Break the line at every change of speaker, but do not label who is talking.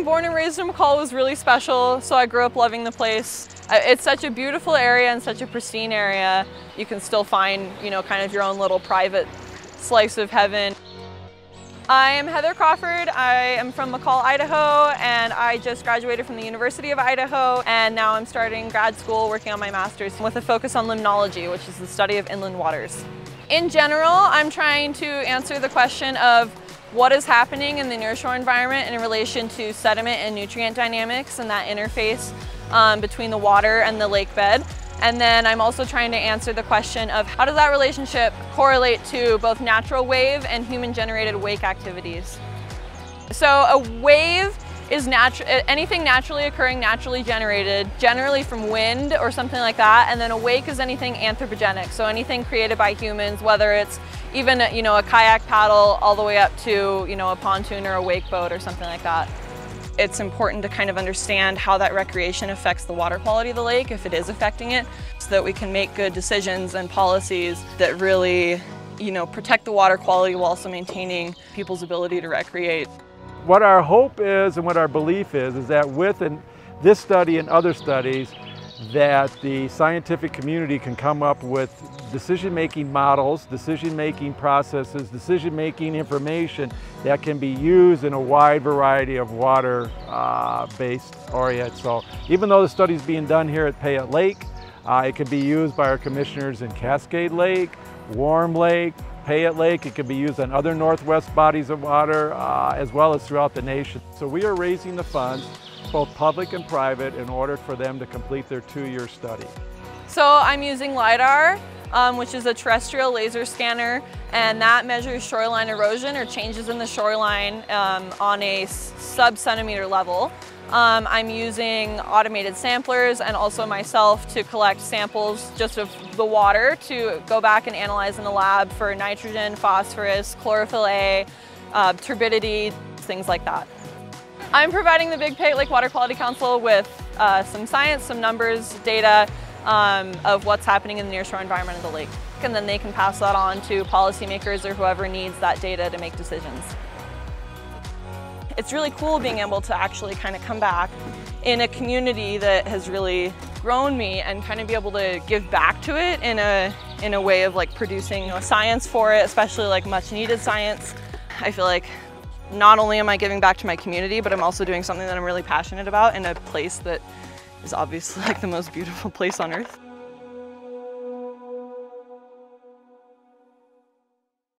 Being born and raised in McCall was really special, so I grew up loving the place. It's such a beautiful area and such a pristine area. You can still find, you know, kind of your own little private slice of heaven. I am Heather Crawford. I am from McCall, Idaho, and I just graduated from the University of Idaho, and now I'm starting grad school working on my master's with a focus on limnology, which is the study of inland waters. In general, I'm trying to answer the question of what is happening in the nearshore environment in relation to sediment and nutrient dynamics and that interface um, between the water and the lake bed. And then I'm also trying to answer the question of how does that relationship correlate to both natural wave and human generated wake activities. So a wave is natu anything naturally occurring, naturally generated, generally from wind or something like that. And then a wake is anything anthropogenic, so anything created by humans, whether it's even you know a kayak paddle all the way up to you know a pontoon or a wake boat or something like that. It's important to kind of understand how that recreation affects the water quality of the lake, if it is affecting it, so that we can make good decisions and policies that really you know, protect the water quality while also maintaining people's ability to recreate.
What our hope is and what our belief is, is that with an, this study and other studies, that the scientific community can come up with decision-making models, decision-making processes, decision-making information that can be used in a wide variety of water-based uh, orients. So even though the study is being done here at Payette Lake, uh, it can be used by our commissioners in Cascade Lake, Warm Lake, Payette Lake. It can be used on other northwest bodies of water uh, as well as throughout the nation. So we are raising the funds, both public and private, in order for them to complete their two-year study.
So I'm using LIDAR, um, which is a terrestrial laser scanner, and that measures shoreline erosion or changes in the shoreline um, on a sub-centimeter level. Um, I'm using automated samplers and also myself to collect samples just of the water to go back and analyze in the lab for nitrogen, phosphorus, chlorophyll A, uh, turbidity, things like that. I'm providing the Big Payette Lake Water Quality Council with uh, some science, some numbers, data um, of what's happening in the nearshore environment of the lake. And then they can pass that on to policymakers or whoever needs that data to make decisions it's really cool being able to actually kind of come back in a community that has really grown me and kind of be able to give back to it in a in a way of like producing you know, science for it, especially like much needed science. I feel like not only am I giving back to my community, but I'm also doing something that I'm really passionate about in a place that is obviously like the most beautiful place on earth.